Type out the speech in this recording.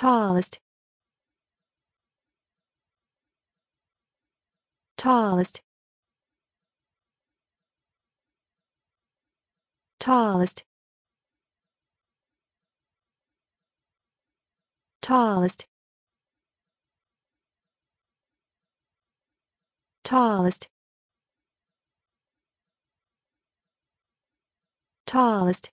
tallest. Tallest. Tallest. Tallest. Tallest. Tallest.